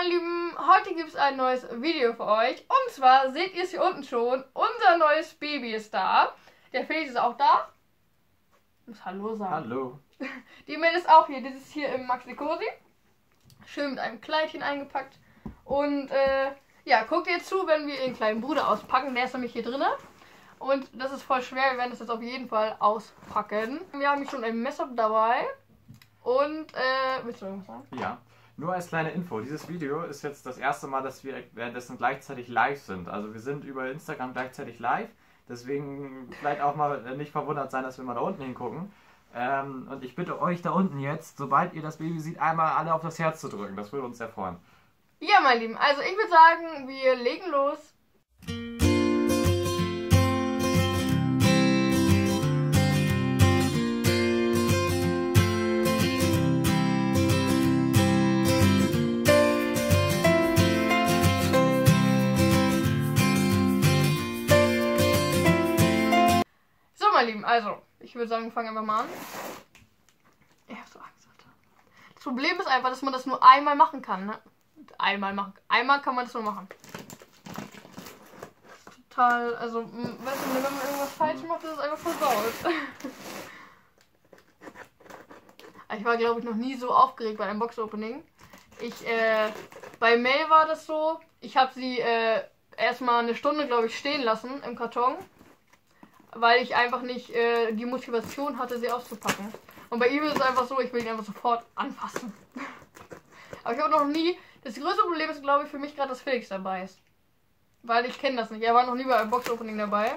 meine Lieben, heute gibt es ein neues Video für euch. Und zwar seht ihr es hier unten schon. Unser neues Baby ist da. Der Felix ist auch da. Muss Hallo sagen. Hallo. Die Mel ist auch hier. Das ist hier im Maxi Cosi. Schön mit einem Kleidchen eingepackt. Und äh, ja, guckt ihr zu, wenn wir ihren kleinen Bruder auspacken. Der ist nämlich hier drin. Und das ist voll schwer. Wir werden das jetzt auf jeden Fall auspacken. Wir haben hier schon ein Messer dabei. Und, äh, willst du irgendwas sagen? Ja. Nur als kleine Info, dieses Video ist jetzt das erste Mal, dass wir währenddessen gleichzeitig live sind. Also wir sind über Instagram gleichzeitig live. Deswegen vielleicht auch mal nicht verwundert sein, dass wir mal da unten hingucken. Ähm, und ich bitte euch da unten jetzt, sobald ihr das Baby seht, einmal alle auf das Herz zu drücken. Das würde uns sehr freuen. Ja, meine Lieben, also ich würde sagen, wir legen los. Lieben, also, ich würde sagen, wir fangen einfach mal an. Ich hab so Angst, Alter. Das Problem ist einfach, dass man das nur einmal machen kann, ne? Einmal machen. Einmal kann man das nur machen. Total, also, weißt du, wenn man irgendwas falsch macht, ist es einfach versaut. ich war, glaube ich, noch nie so aufgeregt bei einem Box-Opening. Ich, äh, bei Mel war das so, ich habe sie, äh, erstmal eine Stunde, glaube ich, stehen lassen im Karton weil ich einfach nicht äh, die Motivation hatte, sie auszupacken. Und bei ihm ist es einfach so, ich will ihn einfach sofort anfassen. Aber ich habe noch nie. Das größte Problem ist, glaube ich, für mich gerade, dass Felix dabei ist. Weil ich kenne das nicht. Er war noch nie bei einem Box-Opening dabei.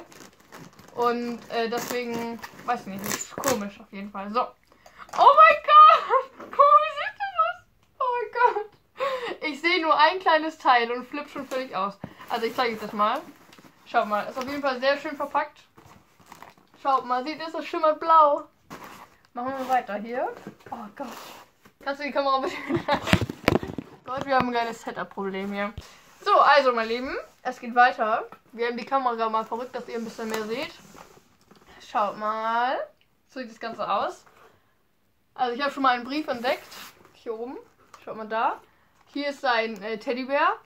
Und äh, deswegen, weiß ich nicht, ist komisch auf jeden Fall. So. Oh mein Gott! Guck mal, wie sieht das? Oh mein Gott! Ich sehe nur ein kleines Teil und flipp schon völlig aus. Also ich zeige euch das mal. Schaut mal, ist auf jeden Fall sehr schön verpackt. Schaut mal, sieht es, das schimmert blau. Machen wir weiter hier. Oh Gott. Kannst du die Kamera bitte Gott, wir haben ein kleines Setup-Problem hier. So, also, mein Lieben, es geht weiter. Wir haben die Kamera mal verrückt, dass ihr ein bisschen mehr seht. Schaut mal. So sieht das Ganze aus. Also, ich habe schon mal einen Brief entdeckt. Hier oben. Schaut mal da. Hier ist ein äh, Teddybär.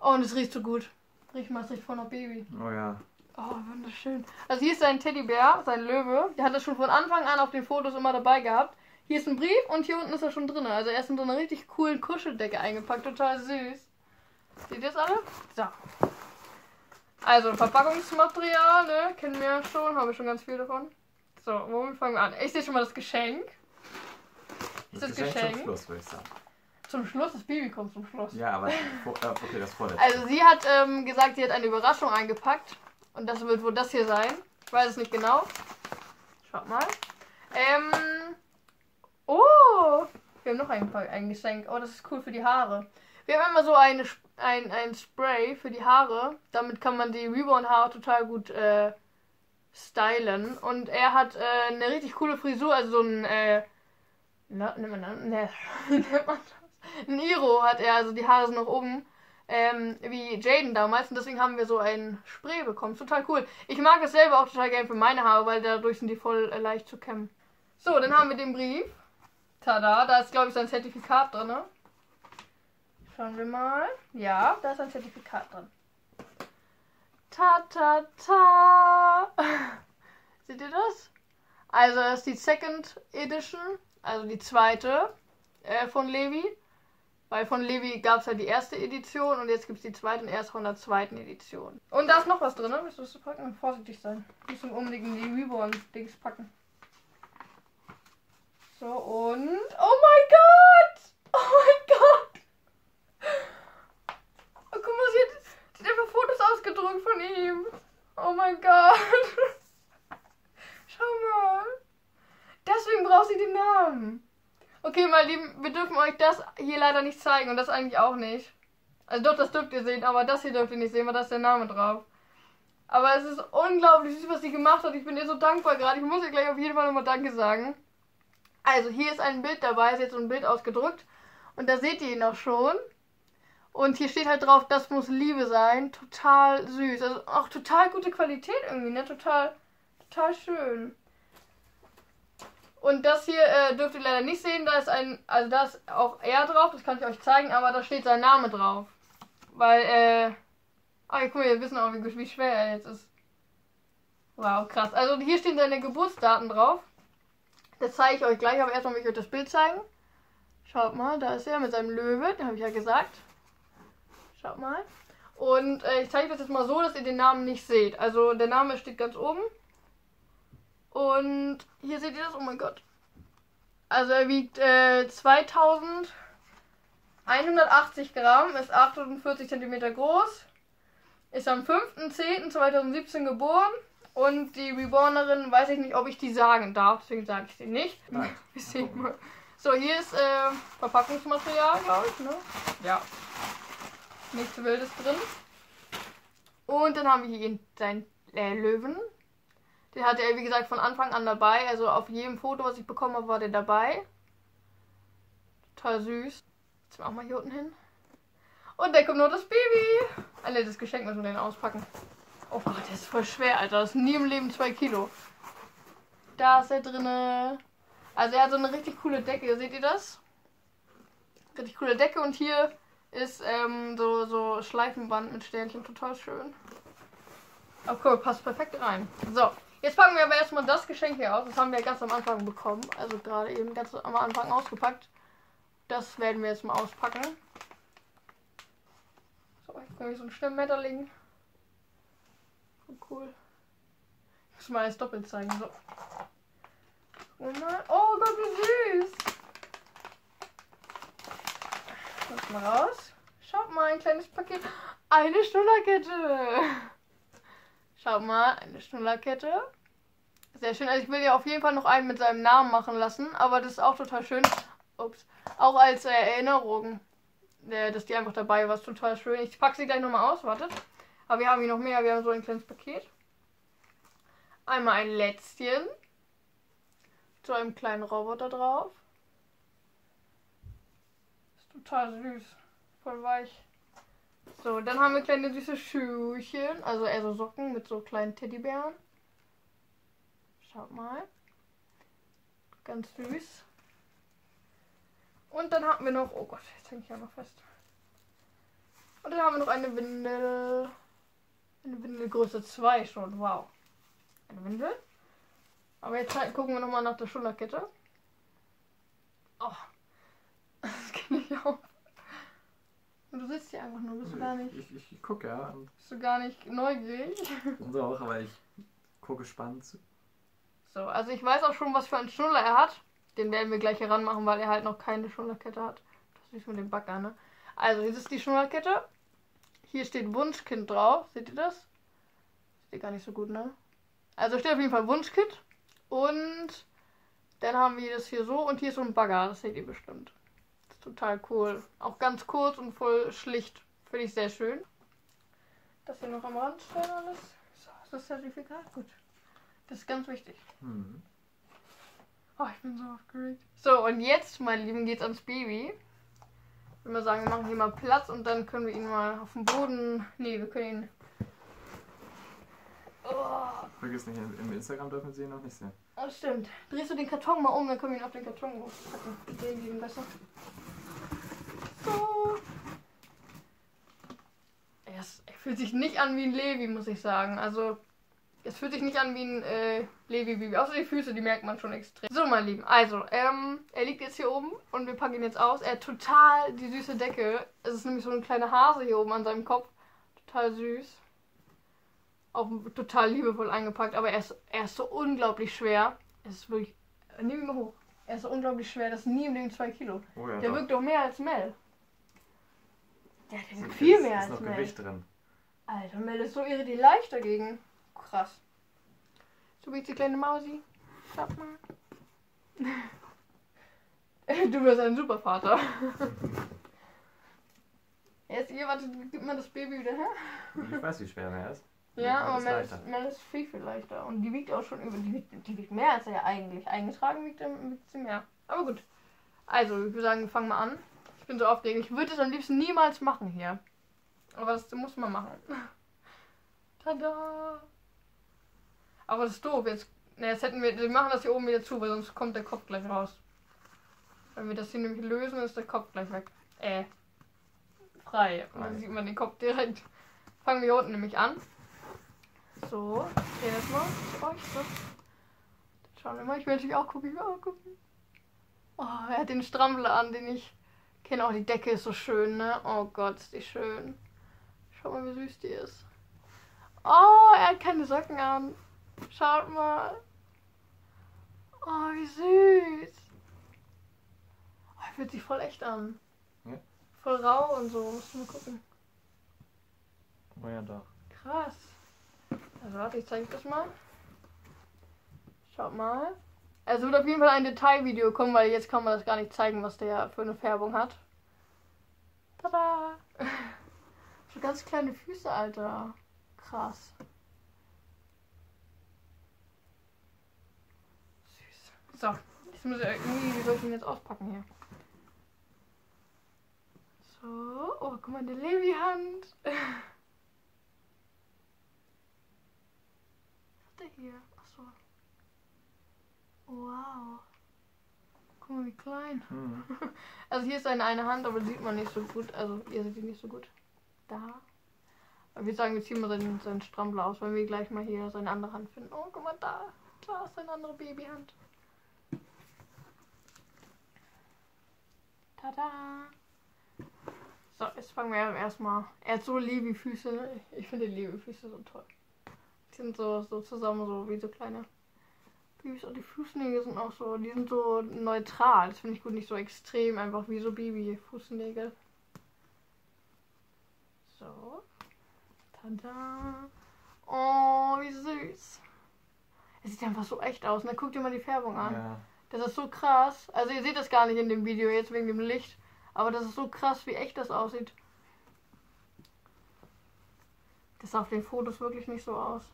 Oh, und es riecht so gut. Riecht mal, es riecht voll nach Baby. Oh ja. Oh, wunderschön. Also hier ist sein Teddybär, sein Löwe. Der hat das schon von Anfang an auf den Fotos immer dabei gehabt. Hier ist ein Brief und hier unten ist er schon drin. Also er ist in so einer richtig coolen Kuscheldecke eingepackt. Total süß. Seht ihr das alle? So. Also Verpackungsmaterial, ne? Kennen wir ja schon. Haben wir schon ganz viel davon. So, womit fangen wir an? Ich sehe schon mal das Geschenk. Ist das Geschenk? Zum Schluss, würde ich sagen. Zum Schluss? Das Baby kommt zum Schluss. Ja, aber äh, okay, das vorletzte. Also sie hat ähm, gesagt, sie hat eine Überraschung eingepackt. Und das wird wohl das hier sein. Ich weiß es nicht genau. Schaut mal. Ähm. Oh! Wir haben noch ein, ein Geschenk. Oh, das ist cool für die Haare. Wir haben immer so eine, ein, ein Spray für die Haare. Damit kann man die Reborn-Haare total gut äh, stylen. Und er hat äh, eine richtig coole Frisur. Also so ein. Äh, na, nennt man das? Ne, nennt man das? Ein Iro hat er. Also die Haare sind nach oben ähm, wie Jaden damals und deswegen haben wir so ein Spray bekommen. Total cool. Ich mag es selber auch total gerne für meine Haare, weil dadurch sind die voll äh, leicht zu kämmen. So, dann haben wir den Brief. Tada, da ist glaube ich sein Zertifikat drin. Ne? Schauen wir mal. Ja, da ist ein Zertifikat drin. Ta ta ta. Seht ihr das? Also das ist die Second Edition, also die zweite äh, von Levi. Weil von Levi gab es ja die erste Edition und jetzt gibt es die zweite und erst von der zweiten Edition. Und da ist noch was drin, ne? Willst du packen? Vorsichtig sein. So unbedingt in die Reborn-Dings packen. So und. Oh mein Gott! Oh mein Gott! Oh, guck mal, sie hat, sie hat einfach Fotos ausgedruckt von ihm. Oh mein Gott! Schau mal. Deswegen braucht sie den Namen. Okay, meine Lieben, wir dürfen euch das hier leider nicht zeigen und das eigentlich auch nicht. Also doch, das dürft ihr sehen, aber das hier dürft ihr nicht sehen, weil da ist der Name drauf. Aber es ist unglaublich süß, was sie gemacht hat. Ich bin ihr so dankbar gerade. Ich muss ihr gleich auf jeden Fall nochmal Danke sagen. Also, hier ist ein Bild dabei, ist jetzt so ein Bild ausgedruckt. Und da seht ihr ihn auch schon. Und hier steht halt drauf, das muss Liebe sein. Total süß. Also auch total gute Qualität irgendwie, ne? Total, total schön. Und das hier äh, dürft ihr leider nicht sehen. Da ist ein, also da ist auch er drauf, das kann ich euch zeigen, aber da steht sein Name drauf. Weil, äh. Ah, guck mal, wir wissen auch, wie, wie schwer er jetzt ist. Wow, krass. Also hier stehen seine Geburtsdaten drauf. Das zeige ich euch gleich, aber erstmal will ich euch das Bild zeigen. Schaut mal, da ist er mit seinem Löwe, den habe ich ja gesagt. Schaut mal. Und äh, ich zeige das jetzt mal so, dass ihr den Namen nicht seht. Also der Name steht ganz oben. Und hier seht ihr das, oh mein Gott. Also er wiegt äh, 2180 Gramm, ist 48 Zentimeter groß, ist am 5.10.2017 geboren und die Rebornerin weiß ich nicht, ob ich die sagen darf, deswegen sage ich sie nicht. Nein. So, hier ist äh, Verpackungsmaterial, glaube ich, ne? Ja. Nichts Wildes drin. Und dann haben wir hier seinen äh, Löwen. Den hatte er, wie gesagt, von Anfang an dabei. Also auf jedem Foto, was ich bekommen habe, war der dabei. Total süß. Jetzt auch mal hier unten hin. Und da kommt noch das Baby. Ah, das Geschenk müssen wir den auspacken. Oh Gott, der ist voll schwer, Alter. Das ist nie im Leben zwei Kilo. Da ist er drinne. Also er hat so eine richtig coole Decke. Seht ihr das? Richtig coole Decke. Und hier ist ähm, so, so Schleifenband mit Sternchen. Total schön. Oh cool, passt perfekt rein. So, jetzt packen wir aber erstmal das Geschenk hier aus. Das haben wir ganz am Anfang bekommen. Also gerade eben ganz am Anfang ausgepackt. Das werden wir jetzt mal auspacken. So, ich kann mir so ein Stimmmetterling. Oh, cool. Ich muss mal alles doppelt zeigen. So. Oh, nein. oh Gott, wie süß. Lass mal raus. Schaut mal, ein kleines Paket. Eine Schnullerkette. Schaut mal, eine Schnullerkette. Sehr schön. Also ich will ja auf jeden Fall noch einen mit seinem Namen machen lassen, aber das ist auch total schön. Ups. Auch als äh, Erinnerung, äh, dass die einfach dabei war. Total schön. Ich packe sie gleich nochmal aus, wartet. Aber wir haben hier noch mehr. Wir haben so ein kleines Paket. Einmal ein Lätzchen. So einem kleinen Roboter drauf. Ist total süß. Voll weich. So, dann haben wir kleine süße Schuhchen. Also eher so Socken mit so kleinen Teddybären. Schaut mal. Ganz süß. Und dann haben wir noch. Oh Gott, jetzt hänge ich ja noch fest. Und dann haben wir noch eine Windel. Eine Windelgröße 2 schon. Wow. Eine Windel. Aber jetzt halt gucken wir nochmal nach der Schulterkette. Oh. Das geht nicht sitzt hier einfach nur, bist du gar nicht. Ich, ich, ich gucke ja. Bist du gar nicht neugierig? so auch, aber ich gucke spannend zu. So, also ich weiß auch schon, was für einen Schnuller er hat. Den werden wir gleich heranmachen, weil er halt noch keine Schnullerkette hat. Das ist mit dem Bagger, ne? Also, hier ist die Schnullerkette. Hier steht Wunschkind drauf. Seht ihr das? Seht ihr gar nicht so gut, ne? Also steht auf jeden Fall Wunschkind. Und dann haben wir das hier so und hier ist so ein Bagger. Das seht ihr bestimmt. Total cool. Auch ganz kurz und voll schlicht. Finde ich sehr schön. Das hier noch am Rand stellen alles. So, ist das Zertifikat? Gut. Das ist ganz wichtig. Hm. Oh, ich bin so aufgeregt. So, und jetzt, meine Lieben, geht's ans Baby. Ich würde mal sagen, wir machen hier mal Platz und dann können wir ihn mal auf den Boden. Nee, wir können ihn. Oh, Vergiss nicht, im Instagram dürfen sie ihn noch nicht sehen. das stimmt. Drehst du den Karton mal um, dann können wir ihn auf den Karton hochpacken. Sehen wir ihn besser. Er, er fühlt sich nicht an wie ein Levi, muss ich sagen. Also, es fühlt sich nicht an wie ein äh, Levi-Baby. Außer die Füße, die merkt man schon extrem. So, meine Lieben. Also, ähm, er liegt jetzt hier oben und wir packen ihn jetzt aus. Er hat total die süße Decke. Es ist nämlich so eine kleine Hase hier oben an seinem Kopf. Total süß. Auch total liebevoll eingepackt. Aber er ist, er ist so unglaublich schwer. Es ist wirklich. äh, Nimm ihn mal hoch. Er ist so unglaublich schwer. Das ist nie im Leben 2 Kilo. Oh ja, Der doch. wirkt doch mehr als Mel. Der, der Ist- wiegt viel ist- mehr ist als noch Mel. Gewicht drin. Alter, Mel ist so irre die leicht dagegen. Krass. So wie die kleine Mausi. Schaut mal. Du wirst ein Supervater. Jetzt, ihr, warte, gib mir das Baby wieder her. Ich weiß, wie schwer er ist. Ja, aber Mel ist, leichter. Mel ist viel, viel leichter. Und die wiegt auch schon über. Die wiegt, die wiegt mehr als er ja eigentlich. Eingetragen wiegt, er- wiegt sie mehr. Aber gut. Also, ich würde sagen, wir fangen mal an. Ich bin so aufgeregt. Ich würde es am liebsten niemals machen hier. Aber das muss man machen. Tada! Aber das ist doof. Jetzt Ne, jetzt hätten wir. Wir machen das hier oben wieder zu, weil sonst kommt der Kopf gleich raus. Wenn wir das hier nämlich lösen, ist der Kopf gleich weg. Äh. Frei. Und dann sieht man den Kopf direkt. Fangen wir hier unten nämlich an. So, drehen das mal zu euch. So. Schauen wir mal. Ich will natürlich auch gucken. Ich will auch gucken. Oh, er hat den Strampler an, den ich kenne. Auch die Decke ist so schön, ne? Oh Gott, ist die schön. Schau mal, wie süß die ist. Oh, er hat keine Socken an. Schaut mal. Oh, wie süß. Oh, er fühlt sich voll echt an. Ja. Voll rau und so. Musst du mal gucken. Oh ja, doch. Krass. Also warte, ich zeige das mal. Schaut mal. Es wird auf jeden Fall ein Detailvideo kommen, weil jetzt kann man das gar nicht zeigen, was der für eine Färbung hat. Tada! So ganz kleine Füße, Alter. Krass. Süß. So, jetzt muss ich irgendwie, wie soll ich ihn jetzt auspacken hier? So, oh, guck mal, eine Levi-Hand. Was hat der hier? Wow. Guck mal, wie klein. Hm. Also hier ist seine eine Hand, aber sieht man nicht so gut. Also ihr seht ihn nicht so gut. Da. Aber wir sagen, wir ziehen mal seinen, seinen Strampler aus, weil wir gleich mal hier seine andere Hand finden. Oh, guck mal da. Da ist seine andere Babyhand. Tada. So, jetzt fangen wir erstmal. Er hat so Levi-Füße. Ich finde Levi-Füße so toll. Die sind so, so zusammen, so wie so kleine Babys. Und die Fußnägel sind auch so, die sind so neutral. Das finde ich gut, nicht so extrem, einfach wie so Baby-Fußnägel. So. Tada. Oh, wie süß. Es sieht einfach so echt aus. Ne? Guck dir mal die Färbung an. Ja. Das ist so krass. Also ihr seht das gar nicht in dem Video jetzt wegen dem Licht. Aber das ist so krass, wie echt das aussieht. Das sah auf den Fotos wirklich nicht so aus.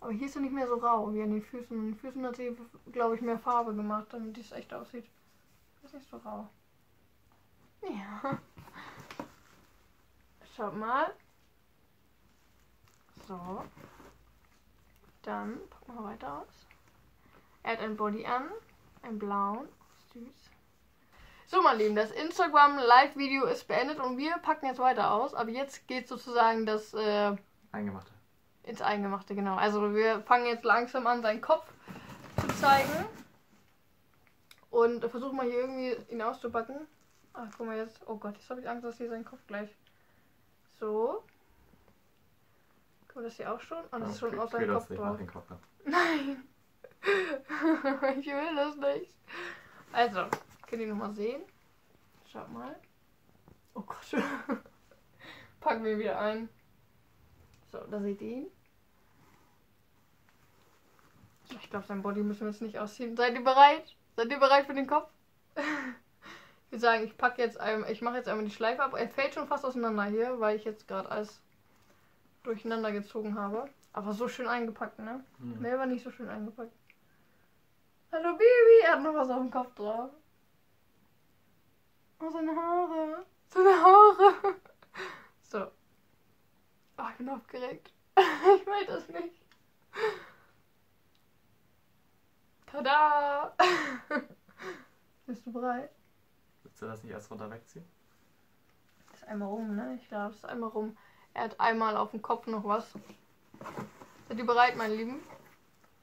Aber hier ist er nicht mehr so rau wie an den Füßen. An den Füßen hat sie, glaube ich, mehr Farbe gemacht, damit es echt aussieht. Das ist nicht so rau. Ja. Schaut mal. So. Dann packen wir weiter aus. Er hat ein Body an, ein blauen, süß. So, mein Lieben, das Instagram Live-Video ist beendet und wir packen jetzt weiter aus. Aber jetzt geht sozusagen das äh, Eingemachte. Ins Eingemachte, genau. Also wir fangen jetzt langsam an, seinen Kopf zu zeigen. Und versuchen mal hier irgendwie ihn auszupacken. Ach, guck mal jetzt. Oh Gott, jetzt habe ich Angst, dass hier sein Kopf gleich. So. Guck mal, das hier auch schon. Und das ist schon aus seinem Kopf drauf. Kopf. Nein. ich will das nicht. Also, könnt ihr nochmal sehen? Schaut mal. Oh Gott. Packen wir wieder ein. So, da seht ihr ihn. Ich glaube, sein Body müssen wir jetzt nicht ausziehen. Seid ihr bereit? Seid ihr bereit für den Kopf? Ich würde sagen, ich packe jetzt einmal, ich mache jetzt einmal die Schleife ab. Er fällt schon fast auseinander hier, weil ich jetzt gerade alles durcheinander gezogen habe. Aber so schön eingepackt, ne? Hm. Nee, war nicht so schön eingepackt. Hallo Baby, er hat noch was auf dem Kopf drauf. Oh, seine Haare. Seine Haare. So. Oh, ich bin aufgeregt. ich will das nicht. Tada! Bist du bereit? Willst du das nicht erst runter wegziehen? Das ist einmal rum, ne? Ich glaube, das ist einmal rum. Er hat einmal auf dem Kopf noch was. Seid ihr bereit, meine Lieben?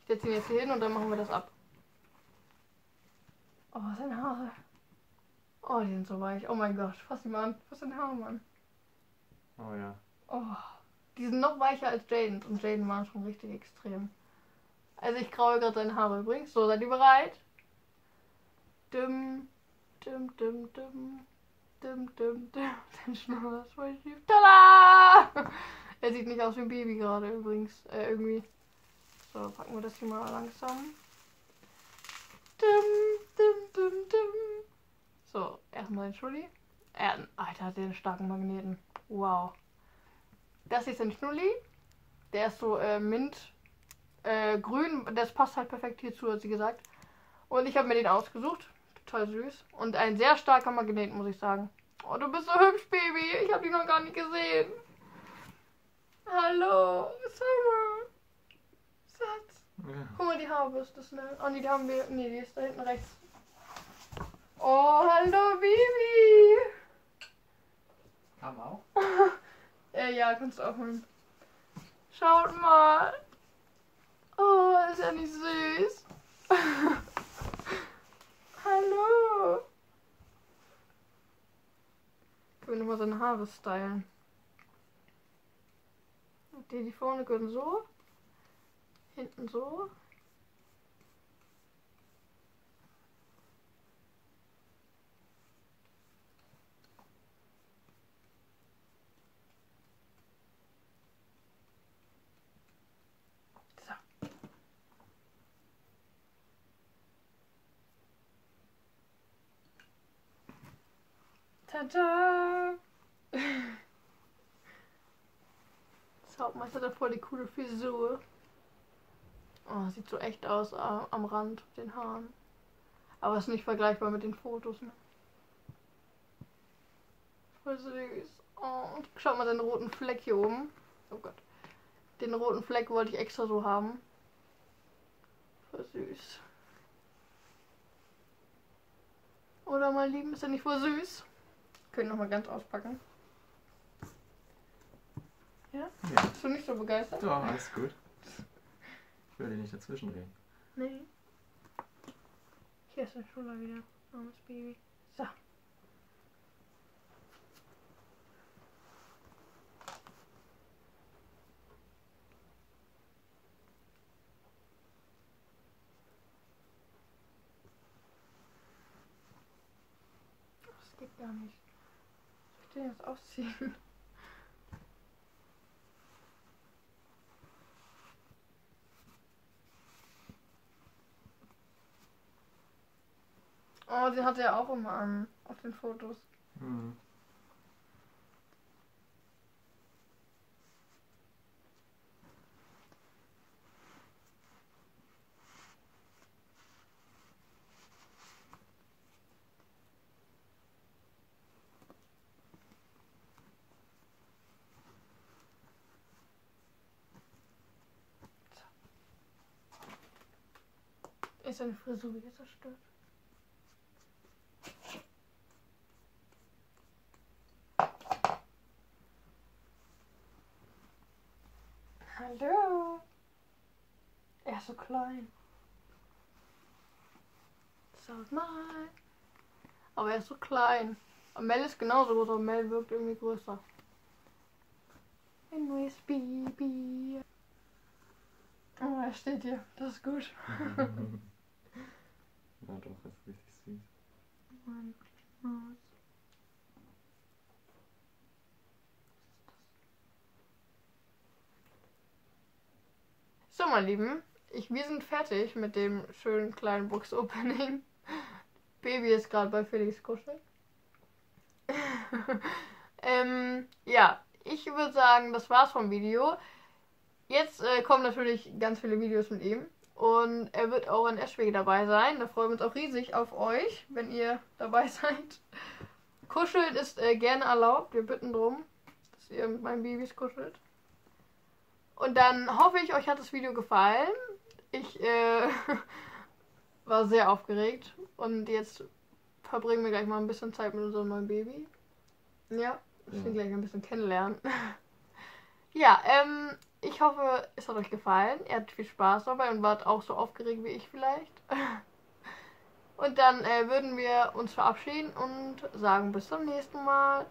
Ich setze ihn jetzt hier hin und dann machen wir das ab. Oh, seine Haare. Oh, die sind so weich. Oh mein Gott, fass ihn mal an. Fass den Haare mal an. Oh ja. Oh, die sind noch weicher als Jaden. Und Jaden waren schon richtig extrem. Also ich graue gerade seine Haare übrigens. So, seid ihr bereit? Dim, dim, dim, dim. Dim, dim, dim. Dein Schnurr ist voll schief. Tada! Er sieht nicht aus wie ein Baby gerade übrigens. Äh, irgendwie. So, packen wir das hier mal langsam. Dim, dim, dim, dim. So, erstmal den Schulli. Er hat, Alter, hat einen starken Magneten. Wow. Das ist ein Schnulli. Der ist so äh, mint äh, grün. Das passt halt perfekt hierzu, hat sie gesagt. Und ich habe mir den ausgesucht. Total süß. Und ein sehr starker Magnet, muss ich sagen. Oh, du bist so hübsch, Baby. Ich habe dich noch gar nicht gesehen. Hallo, Summer. Schatz. Ja. Guck mal, die Haarbürste schnell. Oh nee, die haben wir. Nee, die ist da hinten rechts. Oh, hallo Bibi. Kam auch? Äh, ja, kannst du auch holen. Schaut mal. Oh, ist ja nicht süß. hallo. Können wir nochmal seine Haare stylen. Die, die vorne können so. Hinten. So. Tada! Hauptmeister hat voll die coole Frisur. Oh, sieht so echt aus äh, am Rand, den Haaren. Aber ist nicht vergleichbar mit den Fotos. Ne? Voll süß. Oh, schaut mal den roten Fleck hier oben. Oh Gott. Den roten Fleck wollte ich extra so haben. Voll süß. Oder mein Lieben, ist er nicht voll süß? Können noch mal ganz auspacken. Ja? Ja. Bist du nicht so begeistert? Doch, alles gut. Ich will dir nicht dazwischen reden. Nee. Hier ist der Schula wieder. Armes Baby. So. Das geht gar nicht. Den jetzt ausziehen? Oh, den hat er auch immer an. Auf den Fotos. Hm. Ist seine Frisur wieder zerstört? Hallo. Er ist so klein. Schaut mal. Aber er ist so klein. Und Mel ist genauso groß, aber Mel wirkt irgendwie größer. Anyways, Baby. Oh, er steht hier. Das ist gut. ja, doch, das ist richtig süß. Mann, Maus. So, meine Lieben, ich, wir sind fertig mit dem schönen kleinen Box-Opening. Baby ist gerade bei Felix Kuschel. ähm, ja, ich würde sagen, das war's vom Video. Jetzt äh, kommen natürlich ganz viele Videos mit ihm. Und er wird auch in Eschwege dabei sein. Da freuen wir uns auch riesig auf euch, wenn ihr dabei seid. Kuscheln ist äh, gerne erlaubt. Wir bitten drum, dass ihr mit meinen Babys kuschelt. Und dann hoffe ich, euch hat das Video gefallen. Ich äh, war sehr aufgeregt. Und jetzt verbringen wir gleich mal ein bisschen Zeit mit unserem neuen Baby. Ja, ich will Ja. gleich ein bisschen kennenlernen. ja, ähm, ich hoffe, es hat euch gefallen. Ihr hattet viel Spaß dabei und wart auch so aufgeregt wie ich vielleicht. Und dann äh, würden wir uns verabschieden und sagen bis zum nächsten Mal.